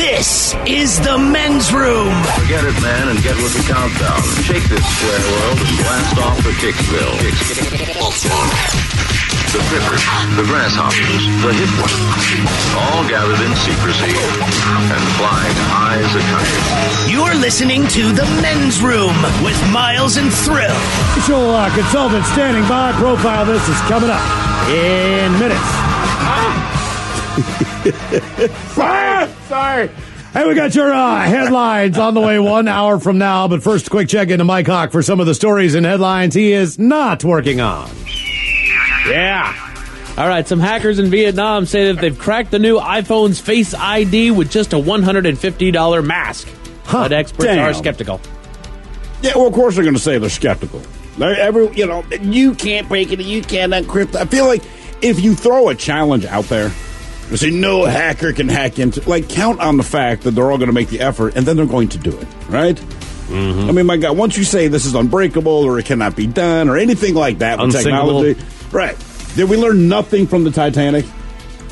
This is the men's room. Forget it, man, and get with the countdown. Shake this square world and blast off for Kicksville. The Rippers, the Grasshoppers, the Hip Ones, all gathered in secrecy and flying high as a kite. You're listening to the men's room with Miles and Thrill. Official uh, consultant standing by. Profile this is coming up in minutes. Ah, Sorry. Hey, we got your uh, headlines on the way one hour from now. But first, quick check into Mike Hawk for some of the stories and headlines he is not working on. Yeah. All right, some hackers in Vietnam say that they've cracked the new iPhone's Face ID with just a $150 mask. Huh, but experts damn. are skeptical. Yeah, well, of course they're going to say they're skeptical. They're every, you know, you can't break it, you can't encrypt. I feel like if you throw a challenge out there, say no hacker can hack into, like, count on the fact that they're all going to make the effort, and then they're going to do it, right? Mm-hmm. I mean, my God, once you say this is unbreakable or it cannot be done or anything like that with technology, right? Did we learn nothing from the Titanic?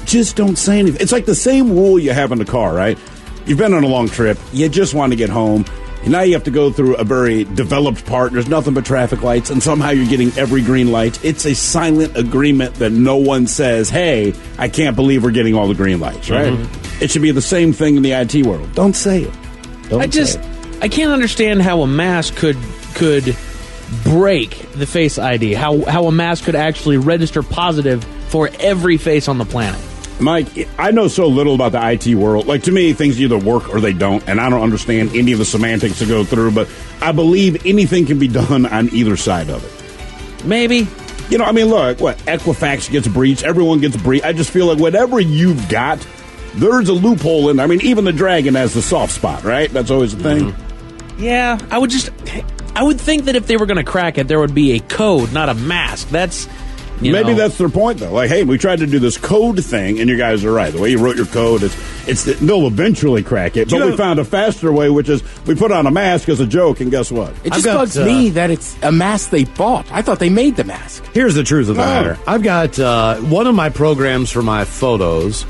Just don't say anything. It's like the same rule you have in the car, right? You've been on a long trip, you just want to get home. Now you have to go through a very developed part. There's nothing but traffic lights, and somehow you're getting every green light. It's a silent agreement that no one says, "Hey, I can't believe we're getting all the green lights." Right? Mm-hmm. It should be the same thing in the IT world. Don't say it. Don't I just it. I can't understand how a mask could could break the Face ID. How how a mask could actually register positive for every face on the planet. Mike, I know so little about the IT world. Like to me, things either work or they don't, and I don't understand any of the semantics to go through. But I believe anything can be done on either side of it. Maybe. You know, I mean, look, what Equifax gets breached, everyone gets breached. I just feel like whatever you've got, there's a loophole in. I mean, even the dragon has the soft spot, right? That's always the thing. Mm-hmm. Yeah, I would just I would think that if they were going to crack it, there would be a code, not a mask. That's you Maybe know, that's their point, though. Like, hey, we tried to do this code thing, and you guys are right. The way you wrote your code, it's it's they'll eventually crack it. But you we know- found a faster way, which is we put on a mask as a joke, and guess what? It just got, bugs uh, me that it's a mask they bought. I thought they made the mask. Here's the truth of the Oh. matter. I've got uh, one of my programs for my photos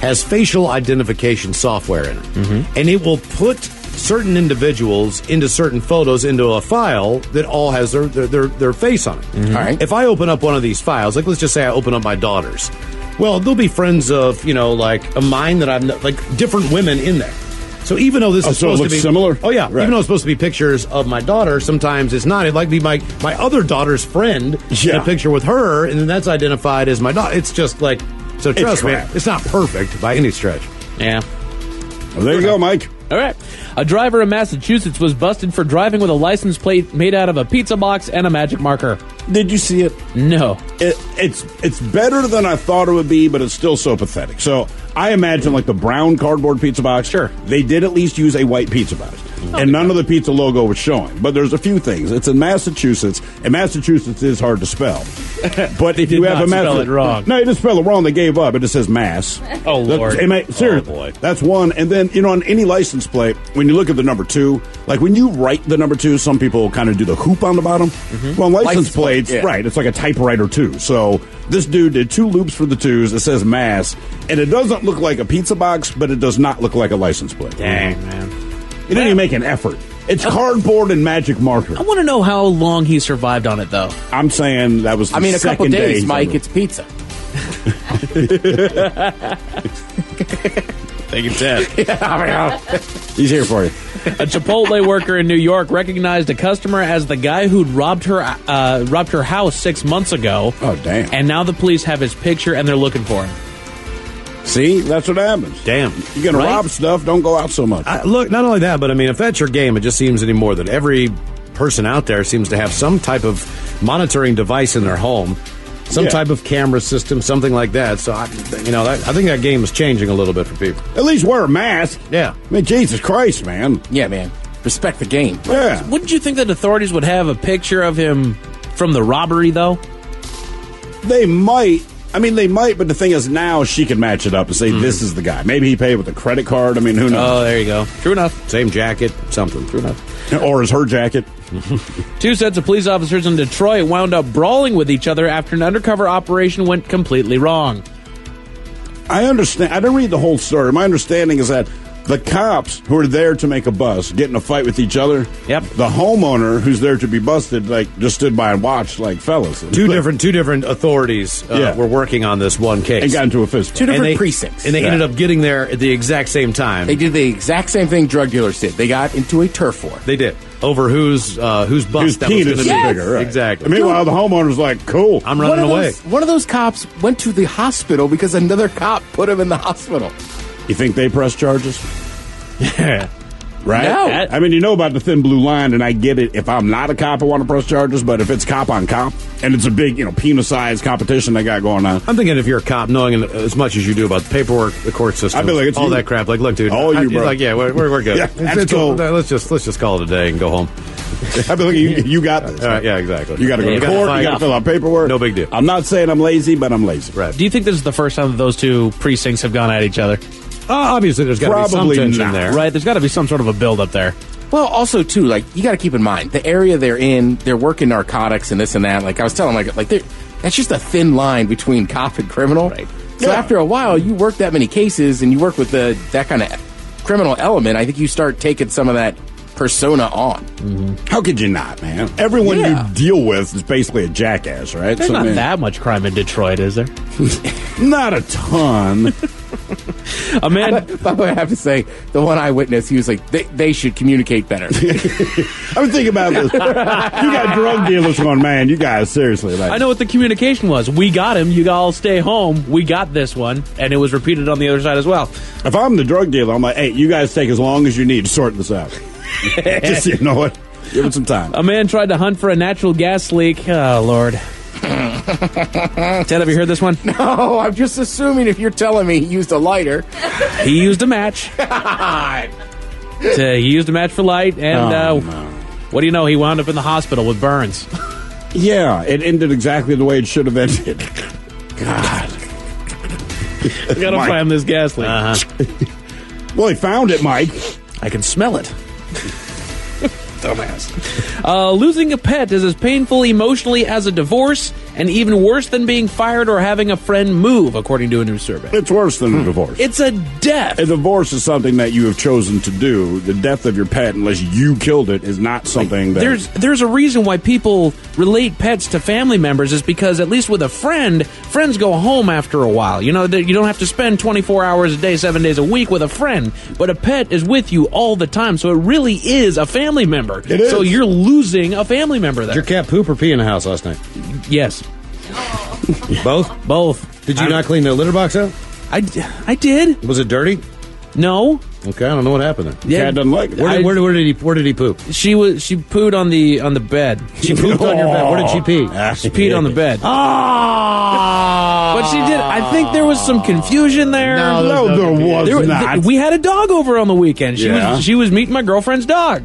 has facial identification software in it, and it will put certain individuals into certain photos into a file that all has their their, their, their face on it. Mm-hmm. All right. If I open up one of these files, like let's just say I open up my daughter's, well, there'll be friends of you know like a mine that I'm like different women in there. So even though this Oh, is so it supposed to be similar? oh yeah, Right. even though it's supposed to be pictures of my daughter, sometimes it's not. It like be my my other daughter's friend in a picture with her, and then that's identified as my daughter. It's just like so. Trust me, crap. it's not perfect by any stretch. Yeah. Well, there you go, Mike. All right. A driver in Massachusetts was busted for driving with a license plate made out of a pizza box and a magic marker. Did you see it? No. it, it's it's better than I thought it would be, but it's still so pathetic. So I imagine like the brown cardboard pizza box. Sure. they did at least use a white pizza box, and none of the pizza logo was showing. But there's a few things. It's in Massachusetts, and Massachusetts is hard to spell. But if you have not a spell it wrong. no, you didn't spell it wrong. They gave up. It just says Mass. Oh, Lord. it may- seriously, Oh, boy. that's one. And then you know on any license plate, when you look at the number two, like when you write the number two, some people kind of do the hoop on the bottom. Mm-hmm. Well, on license, License plate, plates, yeah. right? It's like a typewriter two. So this dude did two loops for the twos. It says mass, and it doesn't look like a pizza box, but it does not look like a license plate. Dang, man. It didn't even make an effort. It's cardboard and magic marker. I want to know how long he survived on it, though. I'm saying that was. The I mean, a couple second day days, he's Mike. on It's pizza. Thank you, Ted. the- He's here for you. A Chipotle worker in New York recognized a customer as the guy who'd robbed her uh, robbed her house six months ago. Oh damn! And now the police have his picture and they're looking for him. See, that's what happens. Damn. You're gonna rob stuff. Don't go out so much. Uh, look, not only that, but I mean, if that's your game, it just seems anymore that every person out there seems to have some type of monitoring device in their home, some Yeah. type of camera system, something like that. So, I, you know, that, I think that game is changing a little bit for people. At least wear a mask. Yeah. I mean, Jesus Christ, man. Yeah, man. Respect the game. Yeah. Wouldn't you think that authorities would have a picture of him from the robbery, though? They might. I mean, they might, but the thing is, now she can match it up and say, hmm. this is the guy. Maybe he paid with a credit card. I mean, who knows? Oh, there you go. True enough. Same jacket, something. True enough. or is her jacket? Two sets of police officers in Detroit wound up brawling with each other after an undercover operation went completely wrong. I understand. I didn't read the whole story. My understanding is that The cops who are there to make a bust get in a fight with each other. Yep. The homeowner who's there to be busted, like, just stood by and watched, like, fellas. Two different two different authorities uh, Yeah. were working on this one case. And got into a fist. Two different and they, precincts. And they Yeah. ended up getting there at the exact same time. They did the exact same thing drug dealers did. They got into a turf war. They did over whose uh, whose bust Whose that was penis going is to be bigger, right. Exactly. And meanwhile, the homeowner's like, cool. I'm running of, away. those, one of those cops went to the hospital because another cop put him in the hospital. You think they press charges? Yeah. Right? No. I mean, you know about the thin blue line, and I get it if I'm not a cop, I want to press charges, but if it's cop on cop, and it's a big, you know, penis-sized competition they got going on, I'm thinking if you're a cop, knowing as much as you do about the paperwork, the court system, I'd be like, it's all you. that crap. Like, look, dude, All I- you, bro. Like, yeah, we're, we're, we're good. Yeah, It's- let's it's go. Let's just let's just call it a day and go home. I'd be like, you, you got this. All right, yeah, exactly. You got to go You to gotta court, you got to fill out paperwork. No big deal. I'm not saying I'm lazy, but I'm lazy. Right. Do you think this is the first time that those two precincts have gone at each other? Uh, obviously, there's got to be some Probably tension not. there. Right? There's got to be some sort of a build up there. Well, also too, like you got to keep in mind the area they're in. They're working narcotics and this and that. Like I was telling, like like they're- that's just a thin line between cop and criminal. Right. So Yeah. after a while, you work that many cases and you work with the that kind of criminal element. I think you start taking some of that persona on. How could you not, man? Everyone Yeah. you deal with is basically a jackass, right? There's So, not man, that much crime in Detroit, is there? Not a ton. A man. By the way, I have to say, the one eyewitness, he was like, they, they should communicate better. I was thinking about this. you got drug dealers going, man, you guys, seriously. Like, I know what the communication was. We got him. You all stay home. We got this one, and it was repeated on the other side as well. If I'm the drug dealer, I'm like, hey, you guys take as long as you need to sort this out. Just, you know what? Give it some time. A man tried to hunt for a natural gas leak. Oh Lord. Ted, have you heard this one? No, I'm just assuming if you're telling me he used a lighter. He used a match. Uh, he used a match for light, and Oh, uh, no. what do you know? He wound up in the hospital with burns. Yeah, it ended exactly the way it should have ended. God. I gotta Mike. find this gas leak. Well, he found it, Mike. I can smell it. Dumbass. Uh, losing a pet is as painful emotionally as a divorce, and even worse than being fired or having a friend move, according to a new survey. It's worse than a hmm. divorce. It's a death. a divorce is something that you have chosen to do. The death of your pet, unless you killed it, is not something that. There's there's a reason why people relate pets to family members is because at least with a friend, friends go home after a while. You know that you don't have to spend 24 hours a day, 7 days a week with a friend, but a pet is with you all the time. So it really is a family member. It is. So you're losing a family member there. Did your cat poop or pee in the house last night? yes. Both. Both. Did you I- not clean the litter box out? I, I did. Was it dirty? No. Okay, I don't know what happened there. Yeah. cat doesn't like it. Where did, I- where, where did he Where did he poop? She was she pooed on the on the bed. She pooped on your bed. Where did she pee? She peed on the bed. Ah! But she did. I think there was some confusion there. No, no, there was There- not. th- we had a dog over on the weekend. She Yeah. was she was meeting my girlfriend's dog,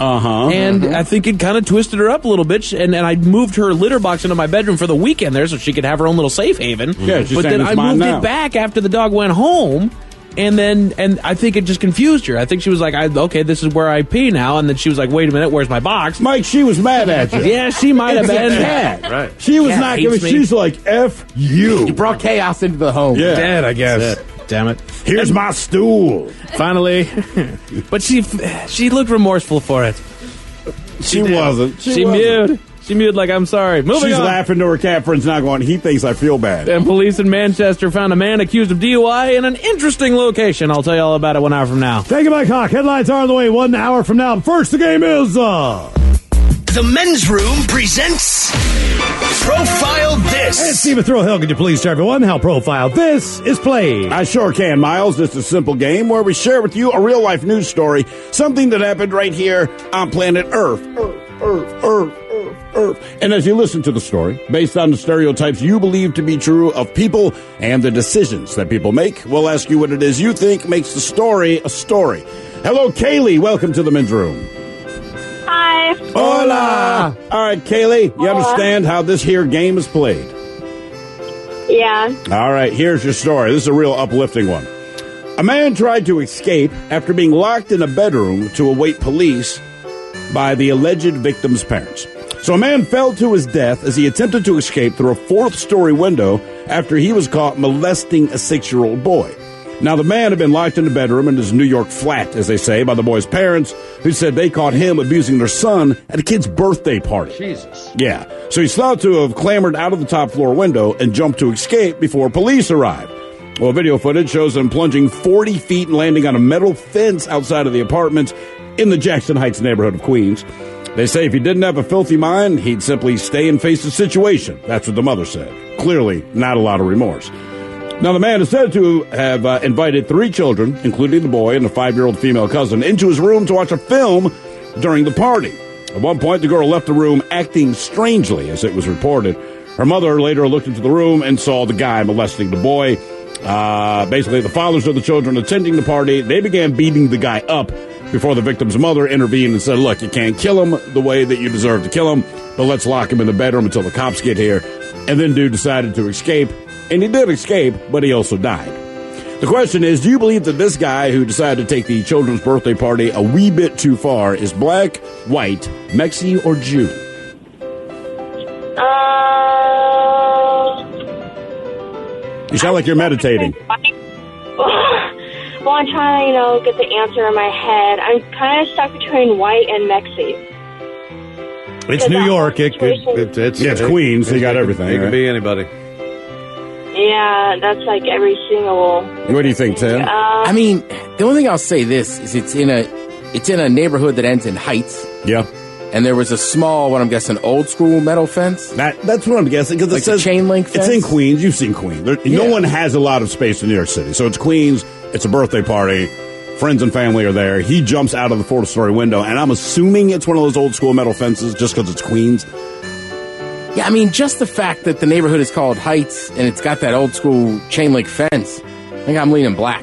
uh huh. and I think it kind of twisted her up a little bit. And, and I moved her litter box into my bedroom for the weekend there, so she could have her own little safe haven. Yeah, she's but then it's I moved now. it back after the dog went home. And then, and I think it just confused her. I think she was like, I, "Okay, this is where I pee now." And then she was like, "Wait a minute, where's my box?" Mike, she was mad at you. yeah, she might have It's a been. cat. Right. She was Cat not giving. me. She's like, "F You you." brought chaos into the home. Yeah. Dead, I guess. Damn it! Here's my stool. Finally, but she she looked remorseful for it. She, wasn't. She, wasn't. mewed. She mewed like I'm sorry. Moving She's on. laughing to her cat friends, not going. He thinks I feel bad. And police in Manchester found a man accused of DUI in an interesting location. I'll tell you all about it one hour from now. Thank you, Mike Hawk. Headlines are on the way one hour from now. First, the game is uh, The men's room presents Profile And This. Stephen Throwhill, could you please tell everyone how Profile This is played? I sure can, Miles. This is a simple game where we share with you a real life news story, something that happened right here on planet Earth. Earth, Earth, Earth, Earth, Earth. And as you listen to the story, based on the stereotypes you believe to be true of people and the decisions that people make, we'll ask you what it is you think makes the story a story. Hello, Kaylee. Welcome to the men's room. Hola. All right, Kaylee, you understand how this here game is played? Yeah. All right, here's your story. This is a real uplifting one. A man tried to escape after being locked in a bedroom to await police by the alleged victim's parents. So a man fell to his death as he attempted to escape through a fourth story window after he was caught molesting a six year old boy. Now, the man had been locked in the bedroom in his New York flat, as they say, by the boy's parents, who said they caught him abusing their son at a kid's birthday party. Jesus. Yeah. So he's thought to have clambered out of the top floor window and jumped to escape before police arrived. Well, video footage shows him plunging 40 feet and landing on a metal fence outside of the apartment in the Jackson Heights neighborhood of Queens. They say if he didn't have a filthy mind, he'd simply stay and face the situation. That's what the mother said. Clearly, not a lot of remorse. Now, the man is said to have uh, invited three children, including the boy and a five year old female cousin, into his room to watch a film during the party. At one point, the girl left the room acting strangely, as it was reported. Her mother later looked into the room and saw the guy molesting the boy. Uh, basically, the fathers of the children attending the party, they began beating the guy up before the victim's mother intervened and said, look, you can't kill him the way that you deserve to kill him, but let's lock him in the bedroom until the cops get here. And then dude decided to escape and he did escape, but he also died. The question is, do you believe that this guy who decided to take the children's birthday party a wee bit too far is black, white, Mexi, or Jew? Uh, You sound like you're meditating. well, I'm trying to, you know, get the answer in my head. I'm kind of stuck between white and Mexi. It's New York. It, it, it, it's, Yeah, it's Queens, so you got everything, It could right? be anybody. Yeah, that's like every single. What do you think, Tim? Um, I mean, the only thing I'll say this is it's in a it's in a neighborhood that ends in Heights, yeah. and there was a small, what I'm guessing, old school metal fence. That, that's what I'm guessing because Like it the says chain link Fence? It's in? Queens. You've seen Queens. There, No one has a lot of space in New York City, so it's Queens. It's a birthday party. Friends and family are there. He jumps out of the fourth story window, and I'm assuming it's one of those old school metal fences just because it's Queens. Yeah, I mean, just the fact that the neighborhood is called Heights and it's got that old school chain link fence. I think I'm leaning black.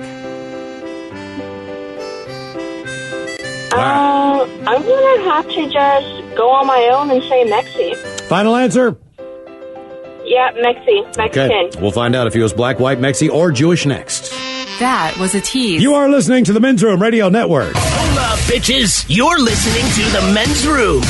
uh, I'm gonna have to just go on my own and say Mexi. Final answer. Yeah, Mexi, Mexican. Okay. We'll find out if he was black, white, Mexi, or Jewish next. That was a tease. You are listening to the Men's Room Radio Network. Hola, bitches. You're listening to the men's room.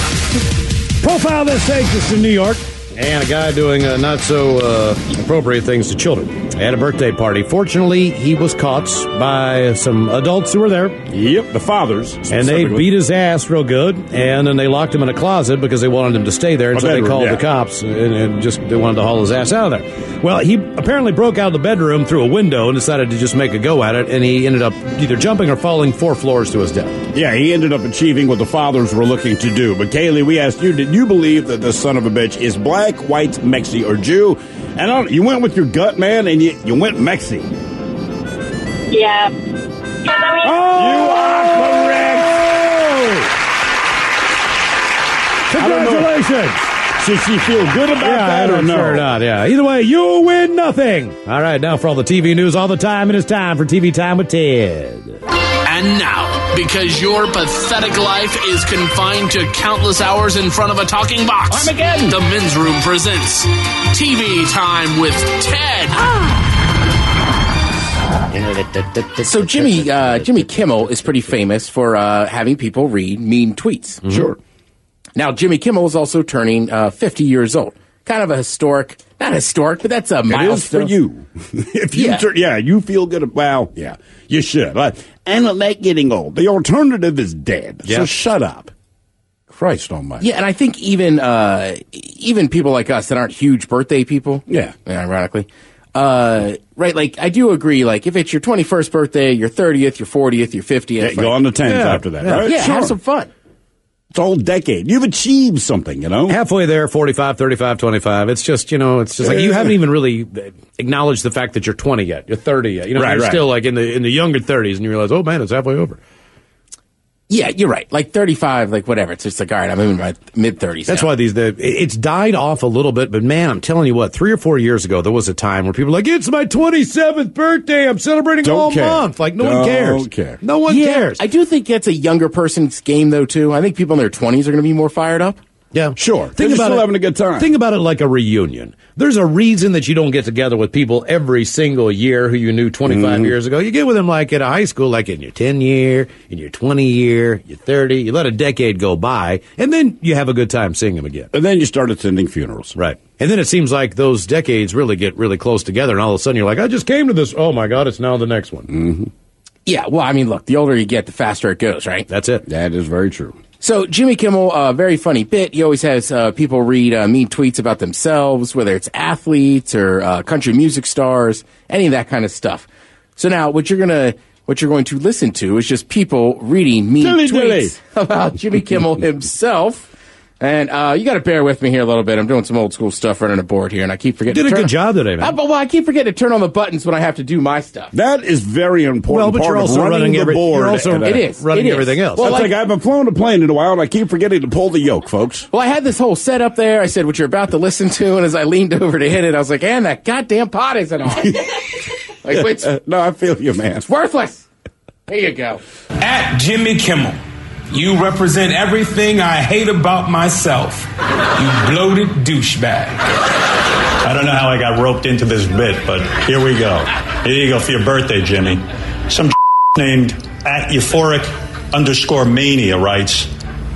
Profile this takes us to New York. And a guy doing uh, not so uh, appropriate things to children at a birthday party. Fortunately, he was caught by some adults who were there, Yep, the fathers. and they beat his ass real good. And then they locked him in a closet because they wanted him to stay there, and A so they called yeah. the cops and, and just they wanted to haul his ass out of there. Well, he apparently broke out of the bedroom through a window and decided to just make a go at it, and he ended up either jumping or falling four floors to his death. Yeah, he ended up achieving what the fathers were looking to do. But Kaylee, we asked you, did you believe that the son of a bitch is black, white, Mexi, or Jew? And I don't, you went with your gut, man, and you, you went Mexi. Yeah. 'Cause, I mean, You are correct. Congratulations! Should she feel good about Yeah, that or I'm no? sure not. Yeah. Either way, you win nothing. All right, now for all the TV news all the time, it is time for TV time with Ted. And now, because your pathetic life is confined to countless hours in front of a talking box, Armageddon. the men's room presents TV Time with Ted. So Jimmy uh, Jimmy Kimmel is pretty famous for uh, having people read mean tweets. Sure. Now Jimmy Kimmel is also turning uh, 50 years old. Kind of a historic, not historic, but that's a It is milestone for you. if you, Yeah. tur- yeah, you feel good. Well, yeah, you should. Uh, and I like getting old. The alternative is dead. So shut up. Christ Almighty. Yeah, and I think even uh, even people like us that aren't huge birthday people, Yeah. ironically, uh, right? Like I do agree. Like if it's your 21st birthday, your 30th, your 40th, your 50th, Yeah, like, go on the tens Yeah. after that, Yeah. right? yeah, Sure. have some fun. It's a whole decade. You've achieved something, you know? Halfway there, 45, 35, 25. It's just, you know, it's just like you haven't even really acknowledged the fact that you're 20 yet. You're 30 yet. You know, Right, you're right. still like in the in the younger 30s and you realize, oh man, it's halfway over. Yeah, you're right. Like 35, like whatever. It's just like all right, I'm in my mid 30s. That's now. why these the it's died off a little bit, but man, I'm telling you what, three or four years ago, there was a time where people were like, it's my 27th birthday, I'm celebrating Don't all care. month. Like no Don't one cares. care. No one yeah, cares. I do think it's a younger person's game though too. I think people in their 20s are going to be more fired up. Yeah, Sure. Think They're about still it, having a good time. Think about it like a reunion. There's a reason that you don't get together with people every single year who you knew 25 Mm-hmm. years ago. You get with them like at a high school, like in your 10 year, in your 20 year, your 30. You let a decade go by, and then you have a good time seeing them again. And then you start attending funerals. Right. And then it seems like those decades really get really close together, and all of a sudden you're like, I just came to this. Oh my God, it's now the next one. Mm-hmm. Yeah, well, I mean, look, the older you get, the faster it goes, right? That's it. That is very true. So Jimmy Kimmel, uh, very funny bit. He always has uh, people read uh, mean tweets about themselves, whether it's athletes or uh, country music stars, any of that kind of stuff. So now, what you're gonna, what you're going to listen to is just people reading mean Dilly tweets about Jimmy Kimmel himself. And uh, you got to bear with me here a little bit. I'm doing some old school stuff running a board here, and I keep forgetting. Did to a turn good job today, man. Uh, but, well, I keep forgetting to turn on the buttons when I have to do my stuff. That is very important. Well, but part you're of also running the every- board. you're also- at a- It is. running It is. everything else. Well, That's like, like, I haven't flown a plane in a while, and I keep forgetting to pull the yoke, folks. Well, I had this whole setup there. I said what you're about to listen to, and as I leaned over to hit it, I was like, "And that goddamn pot isn't on." like, it's Uh, no, I feel you, man. It's worthless. There you go. At Jimmy Kimmel, you represent everything I hate about myself. You bloated douchebag. I don't know how I got roped into this bit, but here we go. Here you go for your birthday, Jimmy. Some named at euphoric underscore mania writes,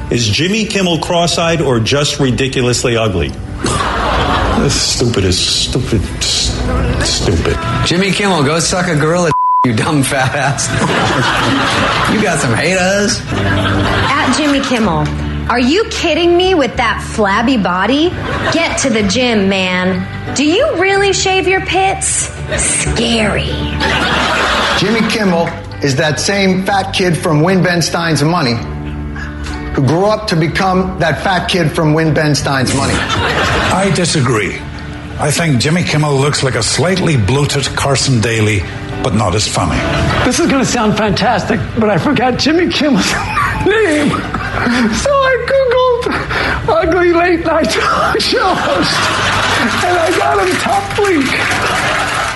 Is Jimmy Kimmel cross eyed or just ridiculously ugly? This stupid is stupid, s- stupid. Jimmy Kimmel, go suck a gorilla, you dumb fat ass. you got some haters. At Jimmy Kimmel. Are you kidding me with that flabby body? Get to the gym, man. Do you really shave your pits? Scary. Jimmy Kimmel is that same fat kid from Win Ben Stein's Money who grew up to become that fat kid from Win Ben Stein's Money. I disagree. I think Jimmy Kimmel looks like a slightly bloated Carson Daly, but not as funny. This is going to sound fantastic, but I forgot Jimmy Kimmel's name. So I Googled ugly late night show host, and I got him top.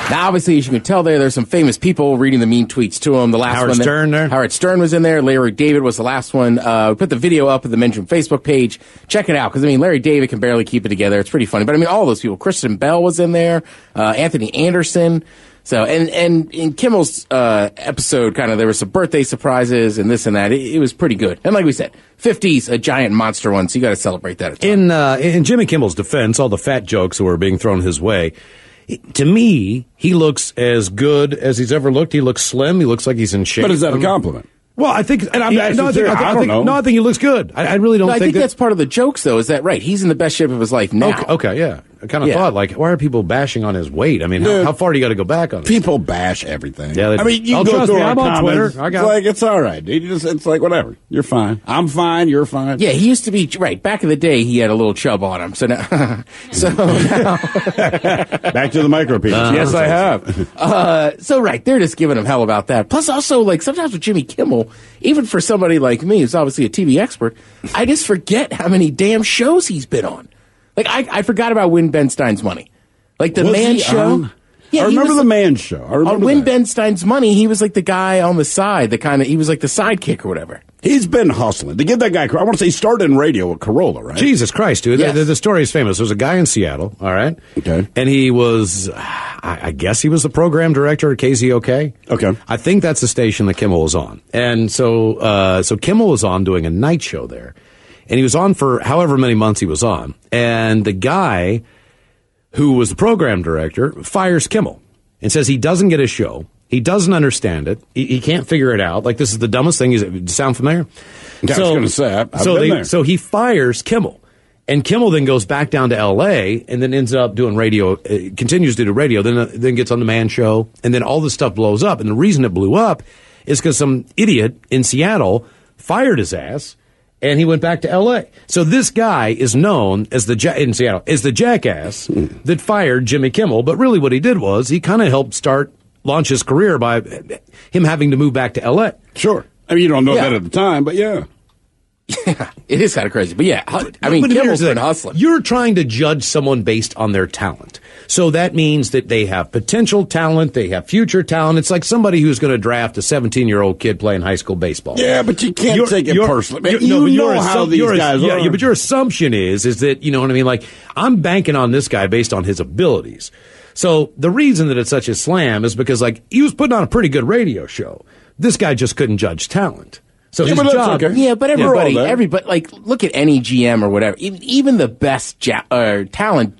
Now, obviously, as you can tell there, there's some famous people reading the mean tweets to him. The last Howard one, that- Stern there? Howard Stern was in there. Larry David was the last one. Uh, we put the video up at the mentioned Facebook page. Check it out because I mean, Larry David can barely keep it together. It's pretty funny. But I mean, all those people. Kristen Bell was in there. Uh, Anthony Anderson. So, and and in Kimmel's uh, episode, kind of there were some birthday surprises and this and that. It, it was pretty good. And like we said, 50s a giant monster one, so you got to celebrate that. In uh, in Jimmy Kimmel's defense, all the fat jokes that were being thrown his way. To me, he looks as good as he's ever looked. He looks slim. He looks like he's in shape. But is that a compliment? Well, I think, and I'm Yeah, no, I, think, I, think, I I don't think- know. no, I think he looks good. I, I really don't No, I think, think that, that's part of the jokes, though. Is that right? He's in the best shape of his life now. Okay, okay, yeah. I kind of Yeah. thought, like, why are people bashing on his weight? I mean, how, Dude. how far do you got to go back on it? People bash everything. Yeah, they- I mean, you Oh, go trust through me, I'm on. Twitter. I got it's like it's all right, dude. You just, it's like whatever. You're fine. I'm fine. You're fine. Yeah, he used to be right back in the day. He had a little chub on him. So now, so now, Back to the micro penis. Uh-huh. yes, I have. Uh, so right, they're just giving him hell about that. Plus, also like sometimes with Jimmy Kimmel, even for somebody like me who's obviously a TV expert, I just forget how many damn shows he's been on. Like I, I forgot about Win Ben Stein's Money, like the Was Man Show. on? Yeah, I remember was- the Man Show. I remember on Win that. Ben Stein's Money, he was like the guy on the side, the kind of he was like the sidekick or whatever. He's been hustling to give that guy. I want to say he started in radio with Carolla, right? Jesus Christ, dude. Yes. The, the story is famous. There's a guy in Seattle, all right? Okay. And he was, I, I guess he was the program director at KZOK. Okay. I think that's the station that Kimmel was on. And so, uh, so Kimmel was on doing a night show there. And he was on for however many months he was on. And the guy who was the program director fires Kimmel and says he doesn't get his show. He doesn't understand it. He, he can't figure it out. Like this is the dumbest thing. Is it sound familiar? Yeah, I was gonna say, I've- I've so been they, there. so he fires Kimmel, and Kimmel then goes back down to L.A. and then ends up doing radio. Uh, continues to do radio. Then uh, then gets on the Man Show, and then all this stuff blows up. And the reason it blew up is because some idiot in Seattle fired his ass. And he went back to L.A. So this guy is known as the ja- in Seattle as the jackass that fired Jimmy Kimmel. But really, what he did was he kind of helped start launch his career by him having to move back to L.A. Sure. I mean, you don't know Yeah. that at the time, but yeah. Yeah, it is kind of crazy, but yeah, I mean, But here's Kimmel's been hustling. You're trying to judge someone based on their talent. So that means that they have potential talent, they have future talent. It's like somebody who's going to draft a 17 year old kid playing high school baseball. Yeah, but you can't Your- take it your- personally. Man, your- you no, but your know how assump- these your- guys yeah, are. Yeah, but your assumption is is that you know what I mean. Like I'm banking on this guy based on his abilities. So the reason that it's such a slam is because like he was putting on a pretty good radio show. This guy just couldn't judge talent. So yeah, his but job, Yeah, but everybody, there. everybody, like, look at any GM or whatever. Even, even the best ja- uh, talent,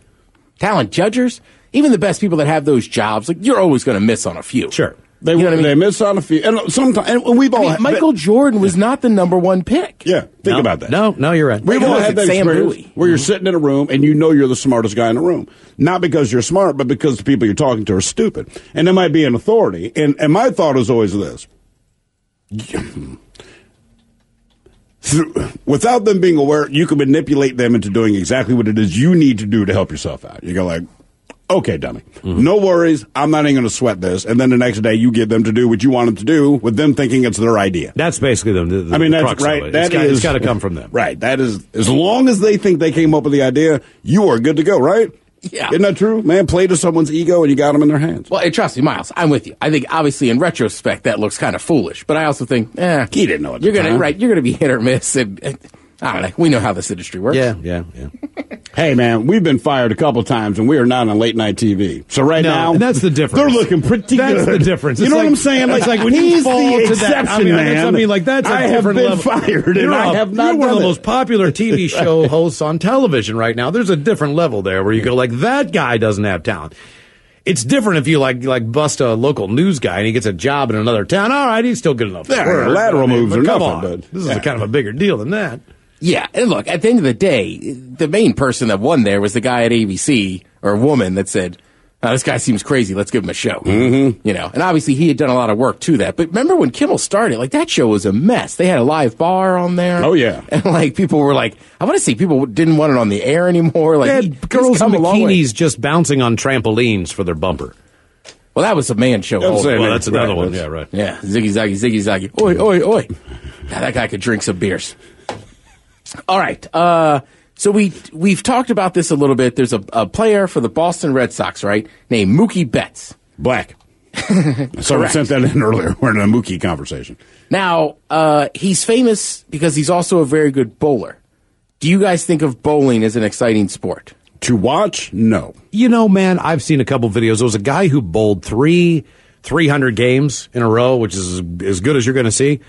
talent judgers, even the best people that have those jobs, like, you're always going to miss on a few. Sure. They, You know what I mean? they miss on a few. And sometimes, and we've I all mean, Michael Jordan was not the number one pick. Yeah, think No, about that. No, no, you're right. We've all had that Sam experience Bowie? where you're sitting in a room and you know you're the smartest guy in the room. Not because you're smart, but because the people you're talking to are stupid. And they might be an authority. And, and my thought is always this. Through- Without them being aware, you can manipulate them into doing exactly what it is you need to do to help yourself out. You go like, okay, dummy, mm-hmm. no worries. I'm not even going to sweat this. And then the next day you get them to do what you want them to do with them thinking it's their idea. That's basically the. the I mean, that's right. it. That it's got, is- it's got to come from them. Right. That is as long as they think they came up with the idea, you are good to go. Right? Yeah. Isn't that true? Man, play to someone's ego and you got them in their hands. Well, and trust me, Miles, I'm with you. I think obviously in retrospect that looks kind of foolish, but I also think, eh, He didn't know it. you're gonna right. You're gonna be hit or miss. And, and, I. We know how this industry works. Yeah, yeah, yeah. Hey, man, we've been fired a couple times and we are not on late night TV. So right No, now, and that's the difference. They're looking pretty That's good. the difference. You It's know like- what I'm saying? it's like when you he's fall the to that- I mean, man. that's- I mean, like, that's a I have different been level. fired and You're I a- have not You're one of the most popular TV show hosts on television right now. There's a different level there where you go like that guy doesn't have talent. It's different if you like like bust a local news guy and he gets a job in another town. All right, he's still good enough. Yeah, for lateral but I mean, moves but are come nothing, on. but- this is yeah. a kind of a bigger deal than that. Yeah, and look, at the end of the day, the main person that won there was the guy at ABC or woman that said, oh, "This guy seems crazy. Let's give him a show." Mm-hmm. You know, and obviously he had done a lot of work to that. But remember when Kimmel started? Like that show was a mess. They had a live bar on there. Oh, yeah. and like people were like, I want to say people didn't want it on the air anymore. Like he- girls in come a long way. bikinis just bouncing on trampolines for their bumper. Well, that was a man show. Well, man, that's another right, one. Yeah, right. Yeah, ziggy zaggy, ziggy zaggy. Oi, oi, oi. Yeah, that guy could drink some beers. All right. Uh, so we we've talked about this a little bit. There's a, a player for the Boston Red Sox, right, named Mookie Betts. Black. So we sent that in earlier. We're in a Mookie conversation. Now uh, he's famous because he's also a very good bowler. Do you guys think of bowling as an exciting sport? To watch? No. You know, man, I've seen a couple videos. There was a guy who bowled three 300 games in a row, which is as good as you're going to see.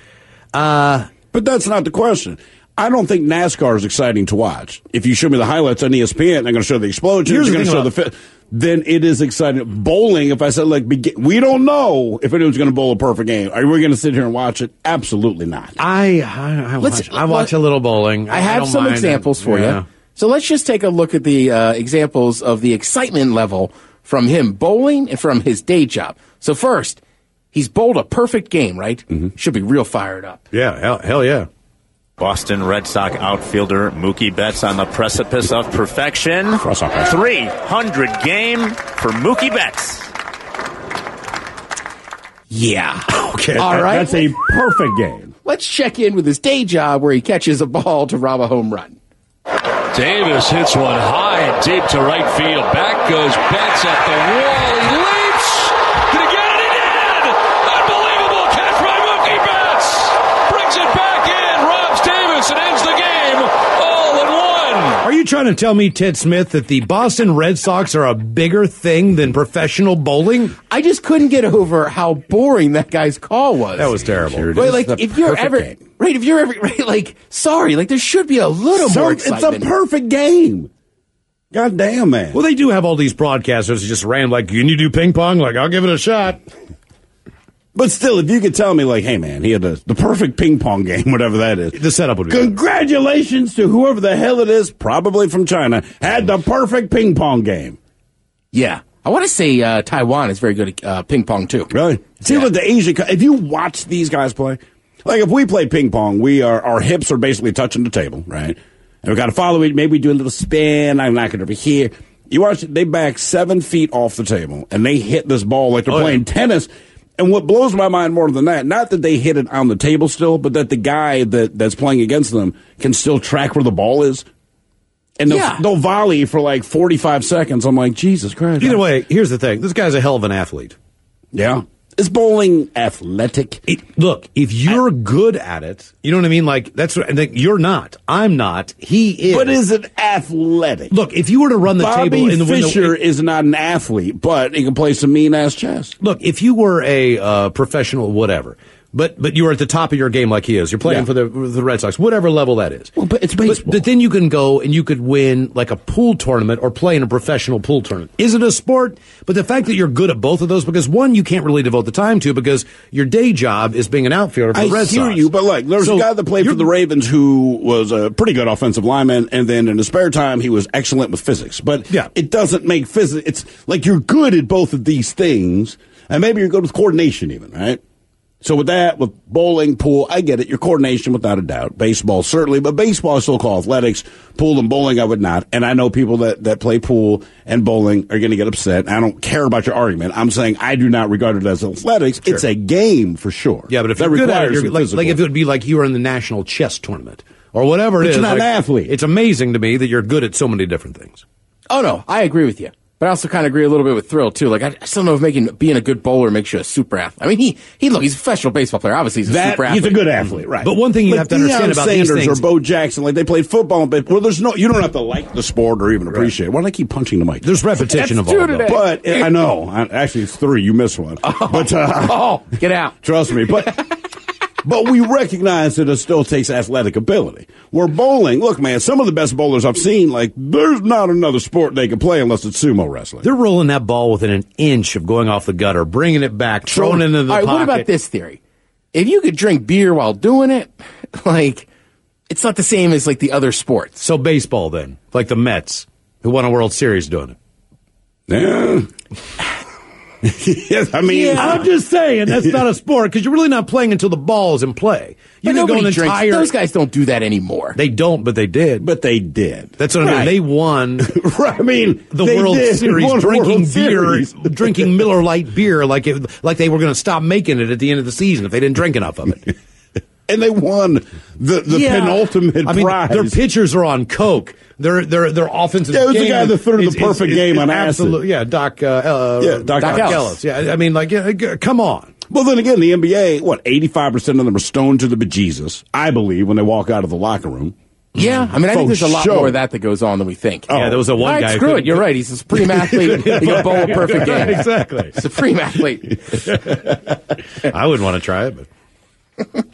Uh, But that's not the question. I don't think NASCAR is exciting to watch. If you show me the highlights on ESPN, they're going to show the explosions. Here's They're going to thing show the fit. Then it is exciting. Bowling. If I said like, begin, we don't know if anyone's going to bowl a perfect game. Are we going to sit here and watch it? Absolutely not. I I, I watch, I watch a little bowling. I have don't some mind it. examples for Yeah. you. So let's just take a look at the uh, examples of the excitement level from him bowling and from his day job. So first, he's bowled a perfect game, right? Mm-hmm. Should be real fired up. Yeah, hell, hell yeah. Boston Red Sox outfielder Mookie Betts on the precipice of perfection. 300 game for Mookie Betts. Yeah. Okay. All right. That's a perfect game. Let's check in with his day job where he catches a ball to rob a home run. Davis hits one high and deep to right field. Back goes Betts at the wall. He leaps. Did he get it? He did! Unbelievable catch by Mookie Betts. Brings it back in. Robs Davis and ends the game all in one. Are you trying to tell me, Ted Smith, that the Boston Red Sox are a bigger thing than professional bowling? I just couldn't get over how boring that guy's call was. That was terrible. Right, like if you're ever game. right, if you're ever right, like sorry, like there should be a little So more it's a perfect game. God damn, man. Well, they do have all these broadcasters who just ran like, "Can you do ping pong?" Like, I'll give it a shot. But still, if you could tell me, like, hey, man, he had the, the perfect ping pong game, whatever that is. The setup would be. better. Congratulations to whoever the hell it is, probably from China, had the perfect ping pong game. yeah, I want to say uh, Taiwan is very good at uh, ping pong too. Really? See, look, the Asian, if you watch these guys play, like if we play ping pong, we are, our hips are basically touching the table, right? And we got to follow it. Maybe we do a little spin. I'm knocking it over here. You watch, they back seven feet off the table and they hit this ball like they're Oh, yeah. playing tennis. And what blows my mind more than that, not that they hit it on the table still, but that the guy that, that's playing against them can still track where the ball is. And they'll, Yeah. they'll volley for like 45 seconds. I'm like, Jesus Christ. Either way, here's the thing: this guy's a hell of an athlete. Yeah. Is bowling athletic? It, look, if you're good at it, you know what I mean. Like that's what I think. You're not. I'm not. He is. But is it athletic? Look, if you were to run the Bobby table in the window, Fischer is not an athlete, but he can play some mean ass chess. Look, if you were a uh, professional, whatever, but but you are at the top of your game like he is, you're playing Yeah. for the the Red Sox, whatever level that is. Well, but it's baseball. but then you can go and you could win like a pool tournament or play in a professional pool tournament. Is it a sport? But the fact that you're good at both of those, because one you can't really devote the time to because your day job is being an outfielder for I the Red hear you, but like there's So a guy that played for the Ravens who was a pretty good offensive lineman, and then in his spare time he was excellent with physics. But Yeah. it doesn't make physics. It's like you're good at both of these things, and maybe you're good with coordination even, right? So with that, with bowling, pool, I get it. Your coordination, without a doubt. Baseball, certainly, but baseball I still call athletics. Pool and bowling, I would not. And I know people that, that play pool and bowling are going to get upset. I don't care about your argument. I'm saying I do not regard it as athletics. It's a game for sure. Yeah, but if that you're good at it, requires you're, like, physical. like if it would be like you were in the national chess tournament or whatever it But is. you're not like, an athlete. It's amazing to me that you're good at so many different things. Oh no, I agree with you. But I also kind of agree a little bit with Thrill too. Like I, I still don't know if making being a good bowler makes you a super athlete. I mean, he he look, he's a professional baseball player. Obviously, he's a That super athlete. he's a good athlete, right? But one thing you Like have to understand Deion about these Sanders things- or Bo Jackson, like they played football, but well, there's no you don't have to like the sport or even appreciate it. Why do I keep punching the mic? There's repetition That's involved. two though. today. But I know, I, actually, it's three. You missed one, but uh, Oh, get out. trust me. But but we recognize that it still takes athletic ability. We're bowling, look, man, some of the best bowlers I've seen, like there's not another sport they can play unless it's sumo wrestling. They're rolling that ball within an inch of going off the gutter, bringing it back, throwing it into the All right, pocket. what about this theory? If you could drink beer while doing it, like it's not the same as like the other sports. So baseball then, like the Mets, who won a World Series doing it. Yeah. yes, I mean, I'm just saying that's not a sport because you're really not playing until the ball's in play. You But can go an drinks. entire. Those guys don't do that anymore. They don't, but they did. but they did. That's what I mean. They won Right, I mean, the World did. Series drinking World beer, Series. drinking Miller Lite beer like it, like they were going to stop making it at the end of the season if they didn't drink enough of it. And they won the, the Yeah. penultimate I mean, prize. their pitchers are on coke. Their their their offensive. Yeah, it was the guy that threw the is- is- perfect is- game is on acid. absolute- Yeah, Doc. Uh, uh, Yeah, Doc Ellis. Ellis. Yeah, I mean, like, yeah, come on. Well, then again, the NBA, what, 85% of them are stoned to the bejesus, I believe, when they walk out of the locker room. Yeah, I mean, I think there's a lot show. more of that that goes on than we think. Yeah, there was a one All right, guy. screw it. You're right. He's a supreme athlete. He can bowl a perfect game. exactly. Supreme athlete. I wouldn't want to try it, but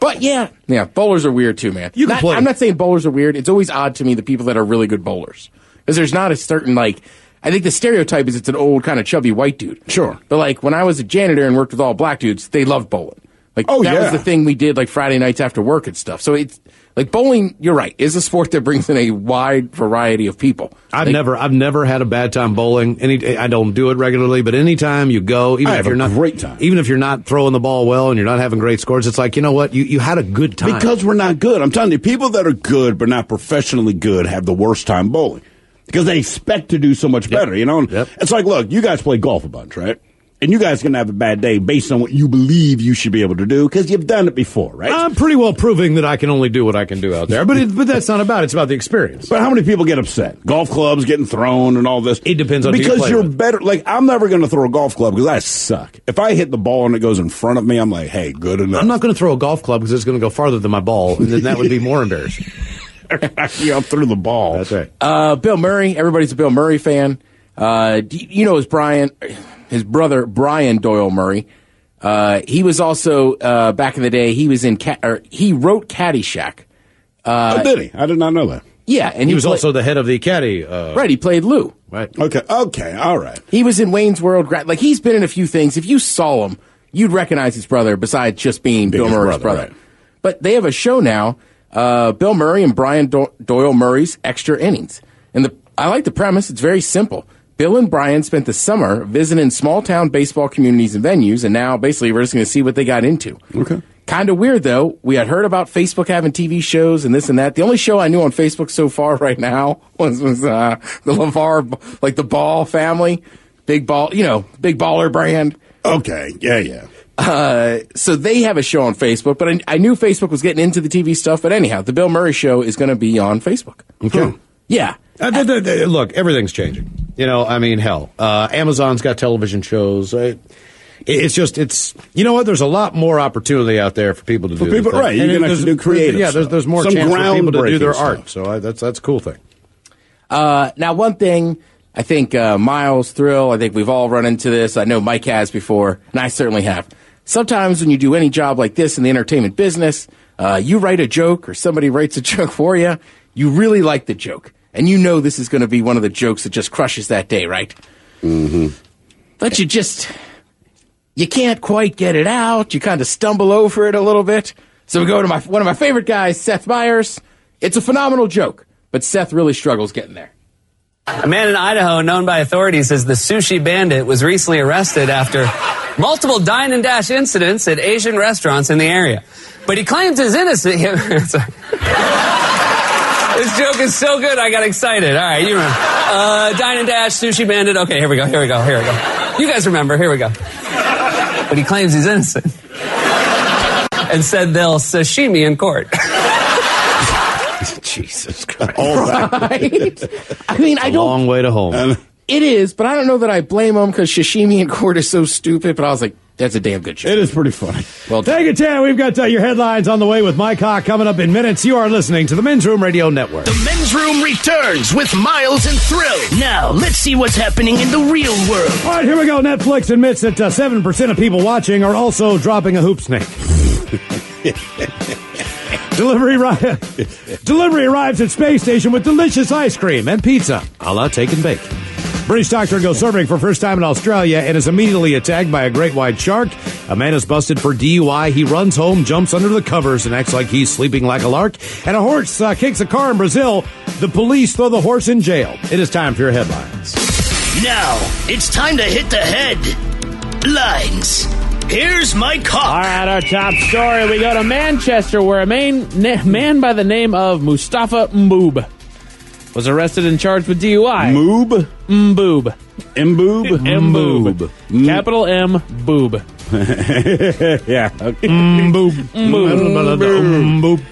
But yeah, yeah, bowlers are weird too, man. You can Not- play. I'm not saying bowlers are weird. It's always odd to me the people that are really good bowlers because there's not a certain like. I think the stereotype is it's an old kind of chubby white dude. Sure. But like when I was a janitor and worked with all black dudes, they loved bowling. Like Oh, that yeah. was the thing we did like Friday nights after work and stuff. So it's like bowling. You're right. Is a sport that brings in a wide variety of people. I've Like, never I've never had a bad time bowling. Any I don't do it regularly, but anytime you go, even I if you're a not great time. even if you're not throwing the ball well and you're not having great scores, it's like you know what you you had a good time Because we're not good. I'm telling you, people that are good but not professionally good have the worst time bowling. Because they expect to do so much better, you know? Yep. It's like, look, you guys play golf a bunch, right? And you guys are going to have a bad day based on what you believe you should be able to do because you've done it before, right? I'm pretty well proving that I can only do what I can do out there, but it, but that's not about it. It's about the experience. But how many people get upset? Golf clubs getting thrown and all this. It depends on who you because play you're with. better. Like I'm never going to throw a golf club because I suck. If I hit the ball and it goes in front of me, I'm like, hey, good enough. I'm not going to throw a golf club because it's going to go farther than my ball, and then that would be more embarrassing. you know, through the ball. That's right. Uh, Bill Murray. Everybody's a Bill Murray fan. Uh, you you know his Brian, his brother Brian Doyle Murray. Uh, he was also uh, back in the day. He was in Cat, or he wrote Caddyshack. Uh, oh, did he? I did not know that. yeah, and He was play- also the head of the caddy. Uh, right. He played Lou. Right. Okay. Okay. All right. He was in Wayne's World. gra- Like he's been in a few things. If you saw him, you'd recognize his brother. Besides just being Bill Murray's brother, brother. right. But they have a show now. Uh, Bill Murray and Brian Do- Doyle Murray's extra innings. And the I like the premise. It's very simple. Bill and Brian spent the summer visiting small town baseball communities and venues, and now basically we're just going to see what they got into. Okay. Kind of weird though. We had heard about Facebook having TV shows and this and that. The only show I knew on Facebook so far right now was was uh, the LaVar, like the Ball family, big ball, you know, big baller brand. Okay, yeah, yeah. Uh, so they have a show on Facebook, but I, I knew Facebook was getting into the TV stuff. But anyhow, the Bill Murray Show is going to be on Facebook. Okay. Yeah. Uh, th- th- th- look, everything's changing. You know, I mean, hell, uh, Amazon's got television shows. It's just, it's, you know what? There's a lot more opportunity out there for people to For do. people- the right, you And can there's- actually do creative Yeah, there's, there's more Some chance for people to do their groundbreaking art. So I, that's that's a cool thing. Uh, now, one thing I think uh, Miles, Thrill, I think we've all run into this. I know Mike has before, and I certainly have. Sometimes when you do any job like this in the entertainment business, uh, you write a joke or somebody writes a joke for you, you really like the joke. And you know this is going to be one of the jokes that just crushes that day, right? Mm-hmm. But you just, you can't quite get it out. You kind of stumble over it a little bit. So we go to my, one of my favorite guys, Seth Meyers. It's a phenomenal joke, but Seth really struggles getting there. A man in Idaho, known by authorities as the Sushi Bandit, was recently arrested after multiple dine and dash incidents at Asian restaurants in the area. But he claims his innocent. Sorry. this joke is so good, I got excited. All right, you remember. Uh, dine and dash, Sushi Bandit. Okay, here we go, here we go, here we go. You guys remember, here we go. But he claims he's innocent. And said they'll sashimi in court. Jesus Christ. Right? I mean, I a don't. long way to home. It is, but I don't know that I blame him because sashimi in court is so stupid. But I was like, that's a damn good show. It is pretty funny. Well, Take it, Chad. We've got uh, your headlines on the way with Mike Hawk coming up in minutes. You are listening to the Men's Room Radio Network. The men's room returns with Miles and Thrill. Now, let's see what's happening in the real world. All right, here we go. Netflix admits that uh, 7% of people watching are also dropping a hoop snake. Delivery, ri- Delivery arrives at space station with delicious ice cream and pizza, a la take and bake. British doctor goes surfing for first time in Australia and is immediately attacked by a great white shark. A man is busted for DUI. He runs home, jumps under the covers, and acts like he's sleeping like a lark. And a horse uh, kicks a car in Brazil. The police throw the horse in jail. It is time for your headlines. Now, it's time to hit the headlines. Here's Mike Hawk. All right, our top story. We go to Manchester, where a main, na- man by the name of Mustafa Mboob was arrested and charged with DUI. Moob? Mboob. Mboob? Mboob. Capital M, boob. yeah. Okay. Mboop.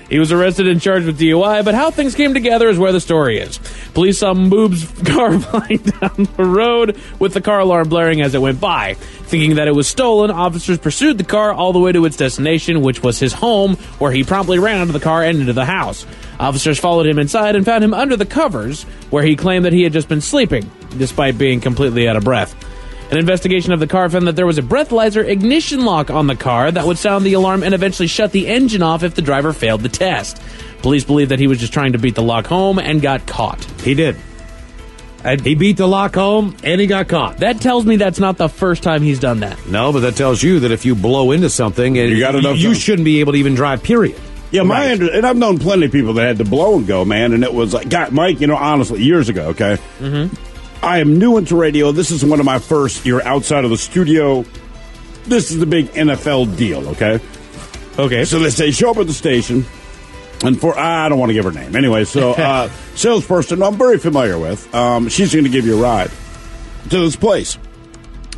He was arrested and charged with DUI, but how things came together is where the story is. Police saw Mboob's car flying down the road with the car alarm blaring as it went by. Thinking that it was stolen, officers pursued the car all the way to its destination, which was his home, where he promptly ran out of the car and into the house. Officers followed him inside and found him under the covers, where he claimed that he had just been sleeping, despite being completely out of breath. An investigation of the car found that there was a breathalyzer ignition lock on the car that would sound the alarm and eventually shut the engine off if the driver failed the test. Police believe that he was just trying to beat the lock home and got caught. He did. he beat the lock home and he got caught. That tells me that's not the first time he's done that. No, but that tells you that if you blow into something, and You got enough you time. shouldn't be able to even drive. Period. Yeah, my under, and I've known plenty of people that had to blow and go, man, and it was like, God, Mike, you know, honestly, years ago, okay, Mm-hmm. I am new into radio. This is one of my first. You're outside of the studio. This is the big NFL deal, okay? Okay. So they say show up at the station, and for I don't want to give her name anyway. So uh, salesperson I'm very familiar with. Um, she's going to give you a ride to this place.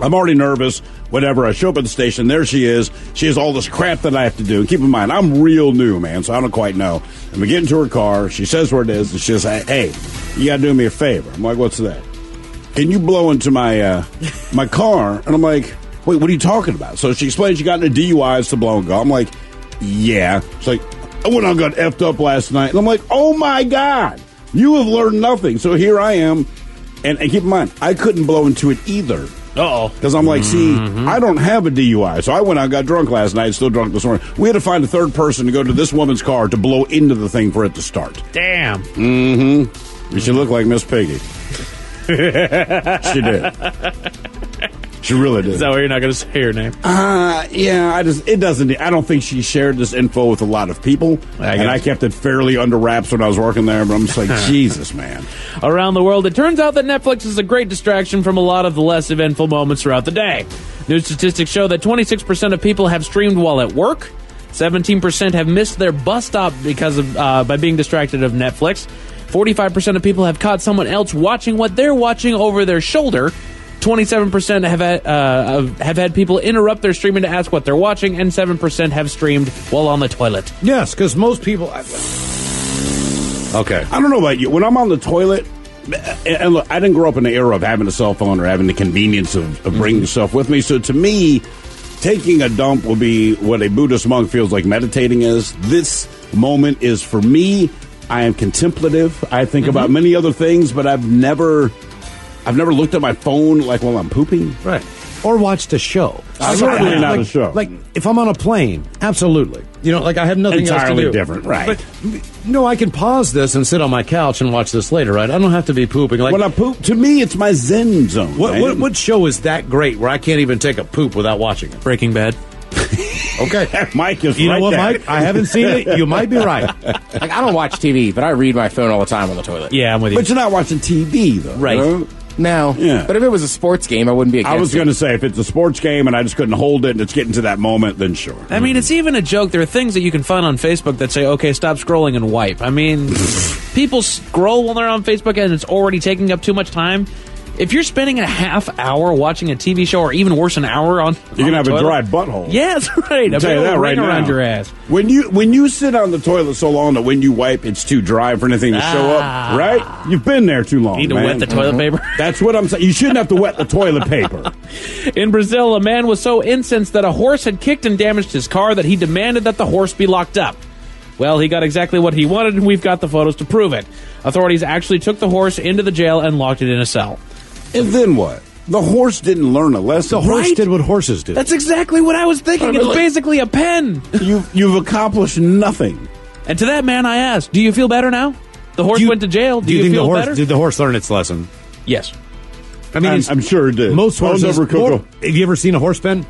I'm already nervous. Whatever. I show up at the station. There she is. She has all this crap that I have to do. And keep in mind, I'm real new, man, so I don't quite know. And we get into her car. She says where it is, and she says, "Hey, you got to do me a favor." I'm like, "What's that?" Can you blow into my uh, my car? And I'm like, "Wait, what are you talking about?" So she explains she got into DUIs to blow and go. I'm like, "Yeah." It's like I went on got effed up last night, and I'm like, "Oh my god, you have learned nothing." So here I am, and, and keep in mind, I couldn't blow into it either. Uh oh. Because I'm like, see, I don't have a DUI. So I went out, and got drunk last night, still drunk this morning. We had to find a third person to go to this woman's car to blow into the thing for it to start. Damn. Mm-hmm. You should look like Miss Piggy. She did. She really did. Is that why you're not going to say her name? Uh, yeah, I just, it doesn't, I don't think she shared this info with a lot of people. I and I kept it fairly under wraps when I was working there, but I'm just like, Jesus, man. Around the world, it turns out that Netflix is a great distraction from a lot of the less eventful moments throughout the day. New statistics show that 26% of people have streamed while at work. 17% have missed their bus stop because of uh, by being distracted of Netflix. 45% of people have caught someone else watching what they're watching over their shoulder. 27% have had, uh, have had people interrupt their streaming to ask what they're watching, and 7% have streamed while on the toilet. Yes, because most people. Okay. I don't know about you. When I'm on the toilet, and look, I didn't grow up in the era of having a cell phone or having the convenience of, of bringing mm-hmm. stuff with me. So to me, taking a dump will be what a Buddhist monk feels like meditating is. This moment is for me. I am contemplative. I think about many other things, but I've never, I've never looked at my phone like while I'm pooping. Right. Or watched a show. Uh, certainly not like, a show. Like if I'm on a plane, absolutely. You know, like I have nothing Entirely else to do. different, right. But no, I can pause this and sit on my couch and watch this later, right? I don't have to be pooping. Like when I poop, to me, it's my zen zone. what, what what show is that great where I can't even take a poop without watching it? Breaking Bad. Okay. Mike is You know what, there. Mike? I haven't seen it. You might be right. Like I don't watch TV, but I read my phone all the time on the toilet. Yeah, I'm with you. But you're not watching TV, though. Right. you know? No. Yeah. But if it was a sports game, I wouldn't be against I was going to say, if it's a sports game and I just couldn't hold it and it's getting to that moment, then sure. I mean, it's even a joke. There are things that you can find on Facebook that say, okay, stop scrolling and wipe. I mean, people scroll when they're on Facebook and it's already taking up too much time. If you're spending a half hour watching a TV show, or even worse, an hour on, You're on gonna have the a dry butthole. Yeah, that's right. I'll tell you that right ring around now. your ass. When you when you sit on the toilet so long that when you wipe, it's too dry for anything to show Ah. up, right? You've been there too long. You Need to man. wet the toilet paper? That's what I'm saying. You shouldn't have to wet the toilet paper. In Brazil, a man was so incensed that a horse had kicked and damaged his car that he demanded that the horse be locked up. Well, he got exactly what he wanted, and we've got the photos to prove it. Authorities actually took the horse into the jail and locked it in a cell. And then what? The horse didn't learn a lesson. The horse Right? did what horses do. That's exactly what I was thinking. I mean, It's like- basically a pen. You've you've accomplished nothing. And to that man, I asked, "Do you feel better now? The horse you- went to jail. Do, do you, you, think feel the horse better?" did the horse learn its lesson? yes. I mean, I'm, I'm sure it did. most horses. never more- have you ever seen a horse pen?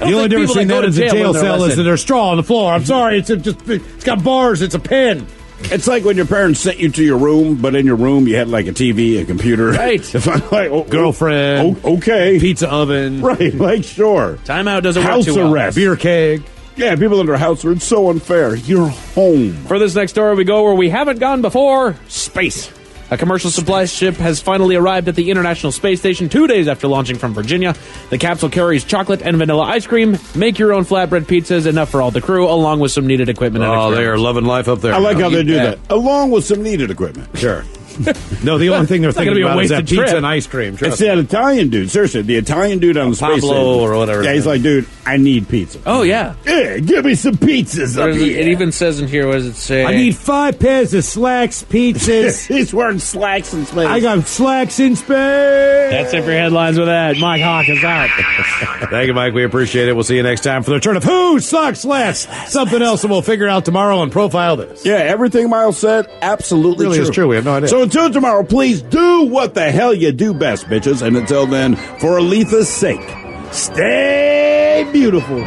The only difference between that go that to and a jail jail learn their cell is that there's straw on the floor. I'm sorry, it's just it's got bars. It's a pen. It's like when your parents sent you to your room, but in your room you had like a TV, a computer. Right. It's like, oh, Girlfriend, oh, oh, okay. pizza oven, Right, like sure. Timeout doesn't House work too well. arrest. beer keg. Yeah, people under house arrest. It's so unfair. You're home. For this next story, we go where we haven't gone before space. A commercial supply ship has finally arrived at the International Space Station two days after launching from Virginia. The capsule carries chocolate and vanilla ice cream, make your own flatbread pizzas, enough for all the crew, along with some needed equipment. and Oh, they are loving life up there. I like now. how they do bet. that, along with some needed equipment. Sure. no, the only thing they're thinking gonna a about is that wasted pizza and ice cream. It's Trust that Italian dude. Seriously, the Italian dude on the space Pablo station. or whatever Yeah, he's like, dude, I need pizza. Oh yeah. Yeah, give me some pizzas up It here. even says in here, what does it say? I need five pairs of slacks pizzas. he's wearing slacks and space. I got slacks in space. That's it for headlines with that. Mike Hawk is out. Thank you, Mike. We appreciate it. We'll see you next time for the return of Who Sucks Less. Something else and we'll figure out tomorrow and profile this. Yeah, everything Miles said, absolutely Really true. is true. We have no idea. So until tomorrow, please do what the hell you do best, bitches. And until then, for Aletha's sake, stay beautiful.